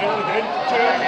Anything? Two. Okay.